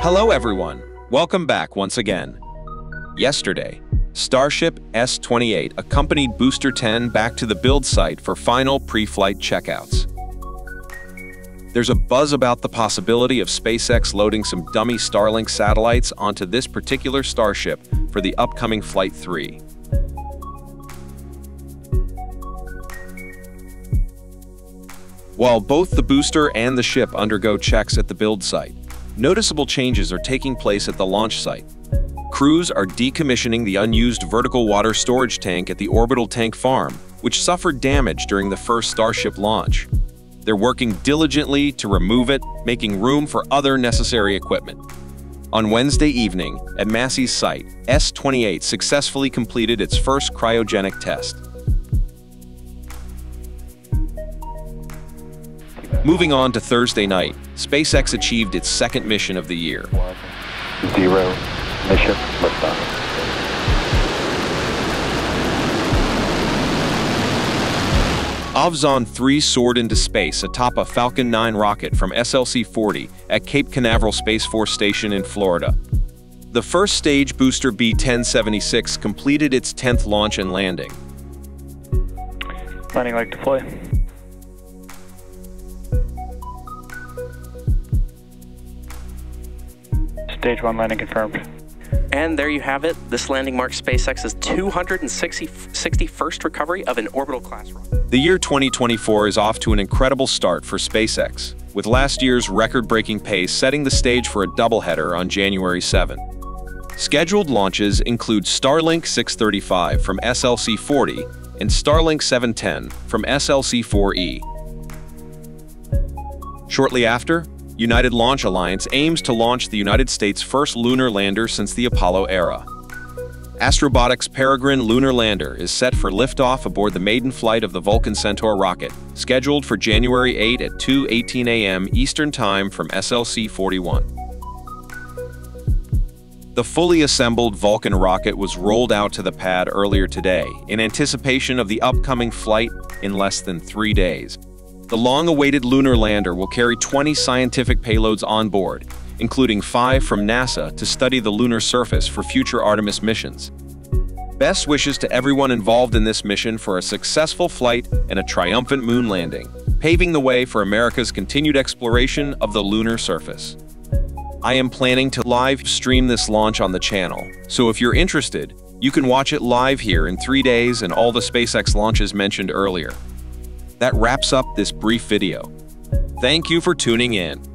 Hello, everyone. Welcome back once again. Yesterday, Starship S-28 accompanied Booster 10 back to the build site for final pre-flight checkouts. There's a buzz about the possibility of SpaceX loading some dummy Starlink satellites onto this particular Starship for the upcoming Flight 3. While both the booster and the ship undergo checks at the build site, noticeable changes are taking place at the launch site. Crews are decommissioning the unused vertical water storage tank at the orbital tank farm, which suffered damage during the first Starship launch. They're working diligently to remove it, making room for other necessary equipment. On Wednesday evening, at Massey's site, S-28 successfully completed its first cryogenic test. Moving on to Thursday night, SpaceX achieved its second mission of the year. Zero, mission liftoff. Ovzon 3 soared into space atop a Falcon 9 rocket from SLC-40 at Cape Canaveral Space Force Station in Florida. The first stage booster B-1076 completed its 10th launch and landing. Landing leg deploy. Stage 1 landing confirmed. And there you have it. This landing marks SpaceX's 261st recovery of an orbital class rocket. The year 2024 is off to an incredible start for SpaceX, with last year's record-breaking pace setting the stage for a doubleheader on January 7. Scheduled launches include Starlink 635 from SLC-40 and Starlink 710 from SLC-4E. Shortly after, United Launch Alliance aims to launch the United States' first lunar lander since the Apollo era. Astrobotic's Peregrine lunar lander is set for liftoff aboard the maiden flight of the Vulcan Centaur rocket, scheduled for January 8 at 2:18 a.m. Eastern Time from SLC-41. The fully assembled Vulcan rocket was rolled out to the pad earlier today in anticipation of the upcoming flight in less than three days. The long-awaited lunar lander will carry 20 scientific payloads on board, including five from NASA to study the lunar surface for future Artemis missions. Best wishes to everyone involved in this mission for a successful flight and a triumphant moon landing, paving the way for America's continued exploration of the lunar surface. I am planning to live stream this launch on the channel, so if you're interested, you can watch it live here in three days and all the SpaceX launches mentioned earlier. That wraps up this brief video. Thank you for tuning in.